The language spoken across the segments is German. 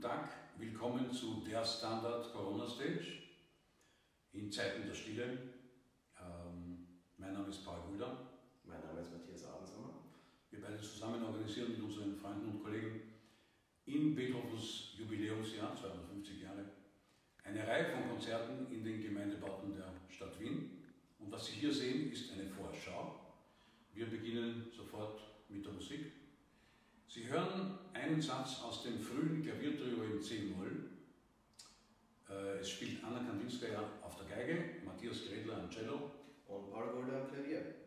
Guten Tag, willkommen zu der Standard Corona Stage in Zeiten der Stille. Ähm, mein Name ist Paul Gulder. Mein Name ist Matthias Abendsammer. Wir beide zusammen organisieren mit unseren Freunden und Kollegen in Beethovens Jubiläumsjahr, 250 Jahre, eine Reihe von Konzerten in den Gemeindebauten der Stadt Wien. Und was Sie hier sehen, ist eine Vorschau. Wir beginnen sofort mit der Musik. Sie hören Satz aus dem frühen Klaviertrio in C-Moll. Äh, es spielt Anna Kandinskaya auf der Geige, Matthias Gredler am Cello und Paul Golder am Klavier.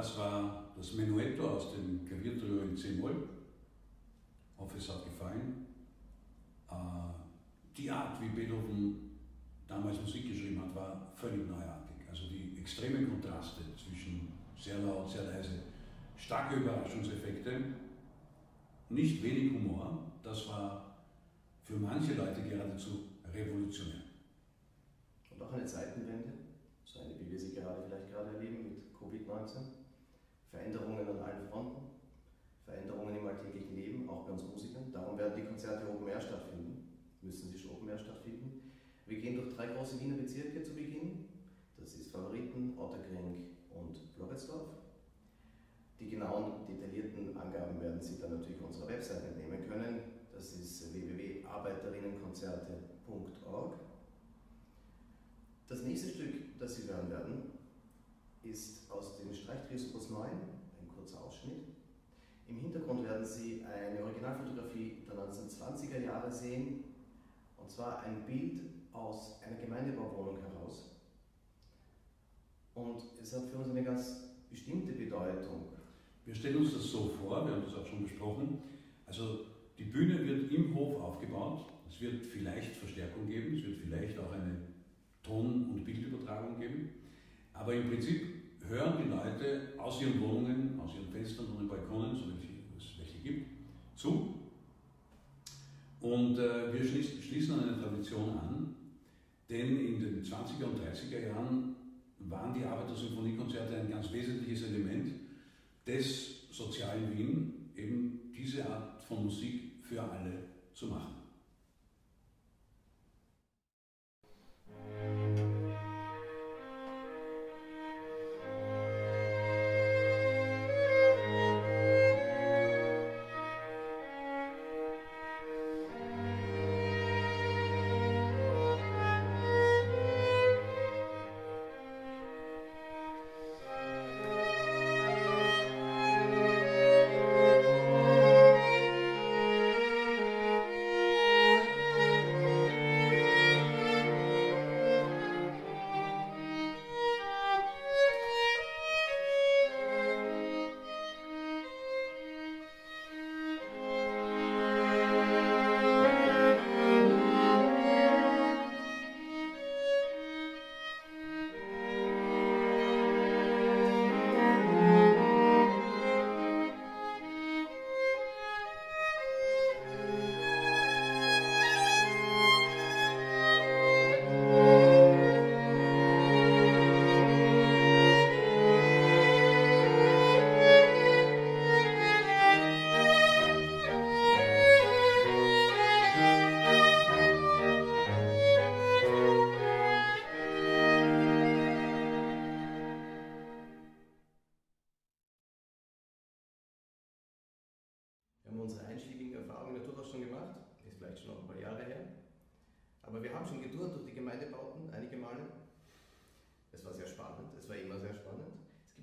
Das war das Menuetto aus dem Klaviertrio in C-Moll. Hoffe, es hat gefallen. Äh, die Art, wie Beethoven damals Musik geschrieben hat, war völlig neuartig. Also die extremen Kontraste zwischen sehr laut, sehr leise, starke Überraschungseffekte, nicht wenig Humor, das war für manche Leute geradezu revolutionär. Und auch eine Zeitenwende, so eine, wie wir sie gerade vielleicht gerade erleben mit Covid-19. Veränderungen an allen Fronten, Veränderungen im alltäglichen Leben, auch bei uns Musikern. Darum werden die Konzerte Open Air stattfinden, müssen sie schon Open Air stattfinden. Wir gehen durch drei große Wiener Bezirke zu Beginn. Das ist Favoriten, Otterkring und Floridsdorf. Die genauen, detaillierten Angaben werden Sie dann natürlich unserer Webseite entnehmen können. Das ist www.arbeiterinnenkonzerte.org. Das nächste Stück, das Sie hören werden, ist aus dem Streichtrios Opus 9, ein kurzer Ausschnitt. Im Hintergrund werden Sie eine Originalfotografie der 1920er Jahre sehen, und zwar ein Bild aus einer Gemeindebauwohnung heraus. Und es hat für uns eine ganz bestimmte Bedeutung. Wir stellen uns das so vor, wir haben das auch schon besprochen. Also die Bühne wird im Hof aufgebaut. Es wird vielleicht Verstärkung geben, es wird vielleicht auch eine Ton- und Bildübertragung geben. Aber im Prinzip hören die Leute aus ihren Wohnungen, aus ihren Fenstern und den Balkonen, so es welche gibt, zu. Und äh, wir schließen eine Tradition an, denn in den 20er und 30er Jahren waren die Arbeitersymphoniekonzerte ein ganz wesentliches Element des sozialen Wien, eben diese Art von Musik für alle zu machen.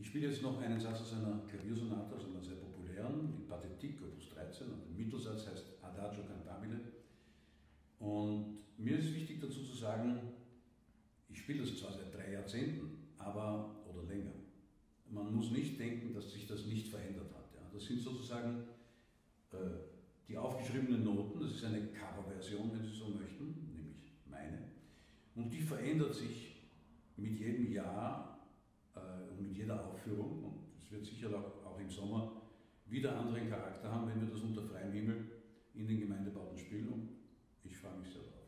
Ich spiele jetzt noch einen Satz aus einer Klaviersonate, aus einer sehr populären, die Pathetik, Opus 13, und der Mittelsatz heißt Adagio cantabile. Und mir ist wichtig dazu zu sagen, ich spiele das zwar seit drei Jahrzehnten, aber, oder länger. Man muss nicht denken, dass sich das nicht verändert hat. Ja. Das sind sozusagen äh, die aufgeschriebenen Noten, das ist eine Coverversion, wenn Sie so möchten, nämlich meine, und die verändert sich mit jedem Jahr und mit jeder Aufführung und es wird sicher auch, auch im Sommer wieder anderen Charakter haben, wenn wir das unter freiem Himmel in den Gemeindebauten spielen und ich freue mich sehr darauf.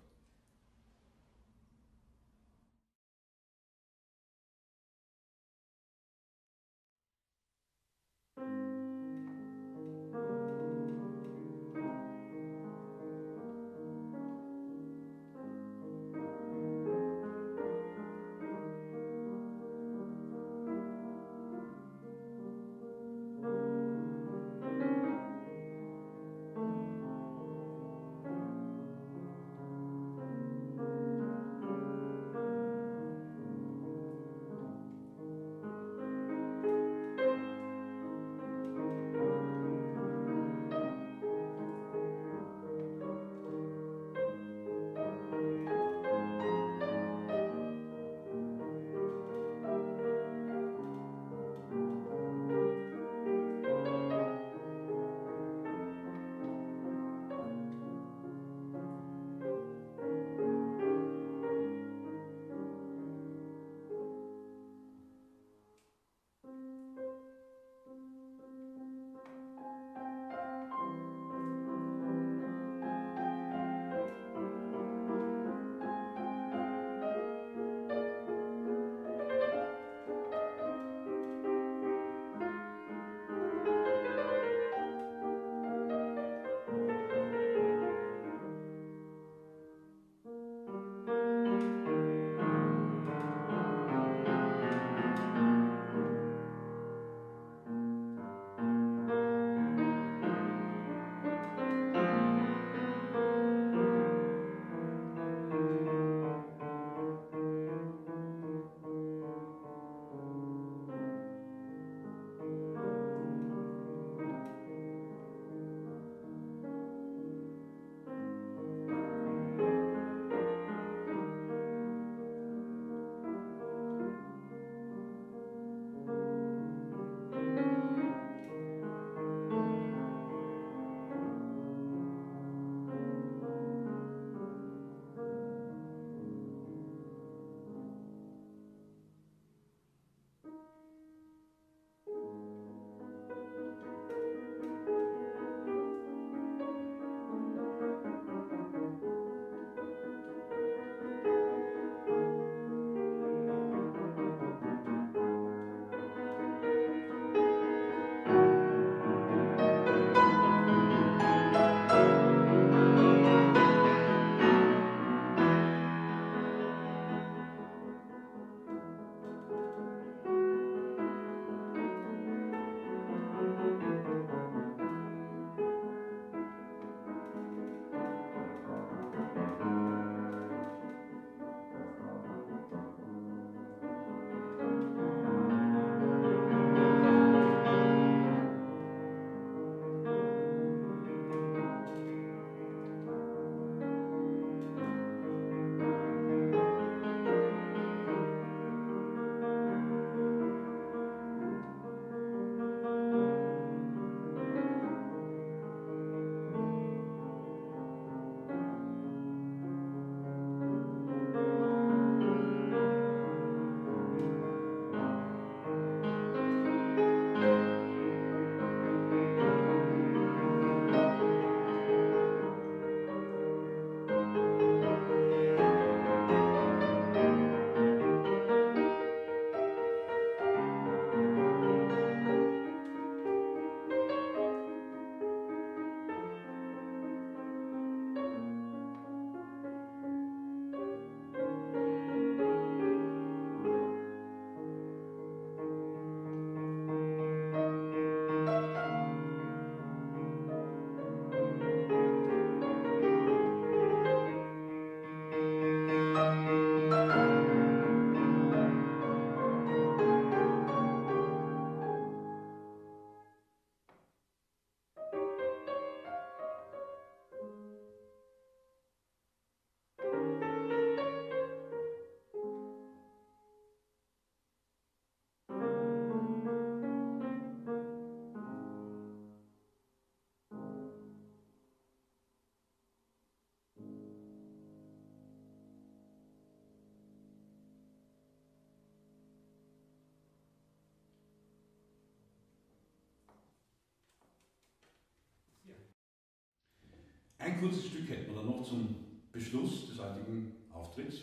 Ein kurzes Stück hätten wir dann noch zum Beschluss des heutigen Auftritts.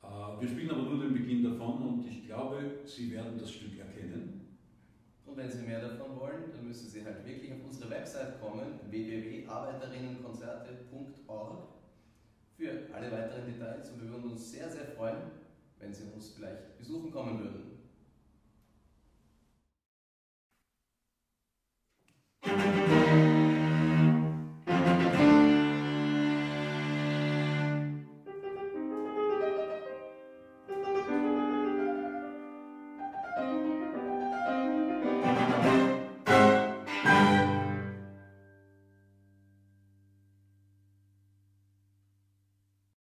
Äh, wir spielen aber nur den Beginn davon und ich glaube, Sie werden das Stück erkennen. Und wenn Sie mehr davon wollen, dann müssen Sie halt wirklich auf unsere Website kommen, www.arbeiterinnenkonzerte.org für alle weiteren Details und wir würden uns sehr, sehr freuen, wenn Sie uns vielleicht besuchen kommen würden.